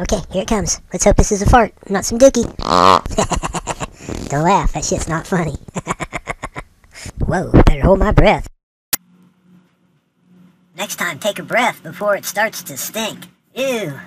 Okay, here it comes. Let's hope this is a fart, not some dookie. Don't laugh, that shit's not funny. Whoa, better hold my breath. Next time, take a breath before it starts to stink. Ew.